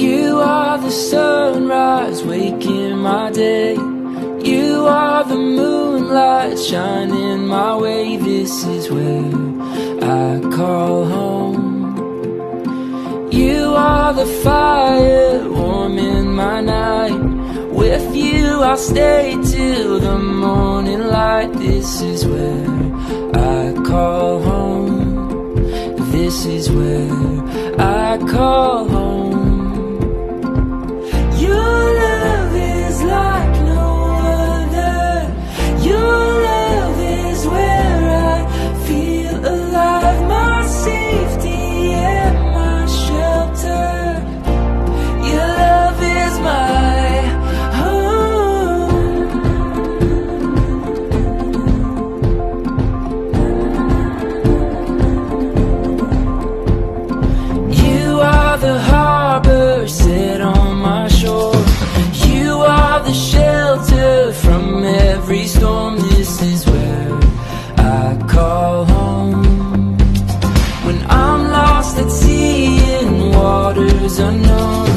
You are the sunrise waking my day. You are the moonlight shining my way. This is where I call home. You are the fire warming my night. With you, I'll stay till the morning light. This is where I call home. This is where I call know.